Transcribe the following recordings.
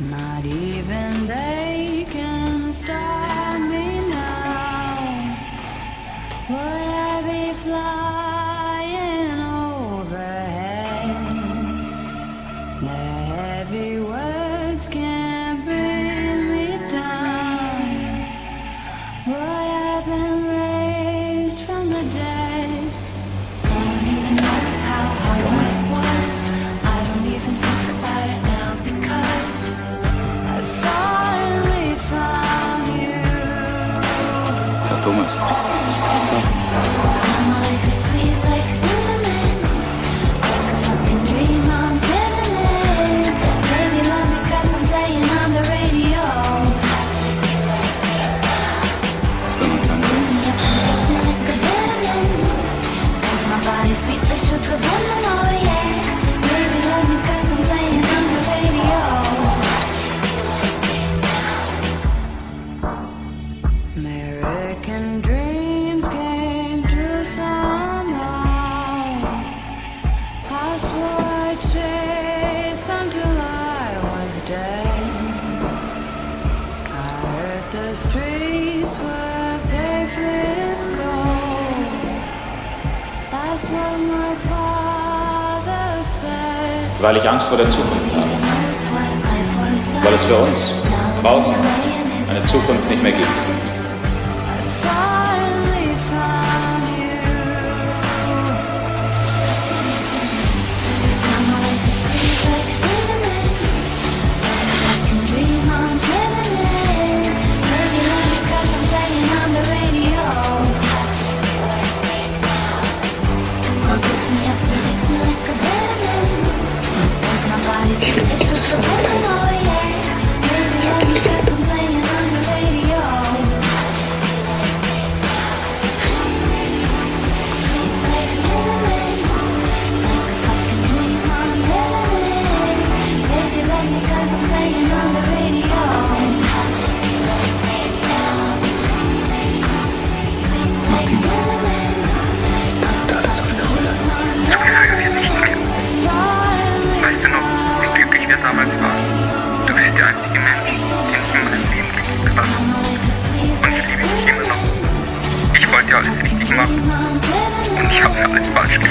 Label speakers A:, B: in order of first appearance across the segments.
A: Not even they can stop. 思います。
B: Weil ich Angst vor der Zukunft habe. Weil es für uns draußen eine Zukunft nicht mehr gibt.
C: geistige Menschen Leben ungesehen gegenüber. Und ich liebe dich immer noch. Ich wollte ja alles richtig machen. Und ich habe ja alles falsch gemacht.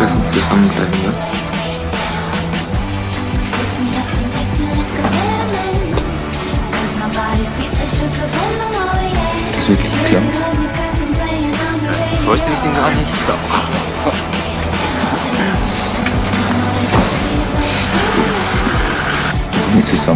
B: Lass uns zusammenbleiben, ja?
A: Ist
B: das wirklich klar?
D: Freust du dich denn gar nicht?
B: Ja. C'est ça.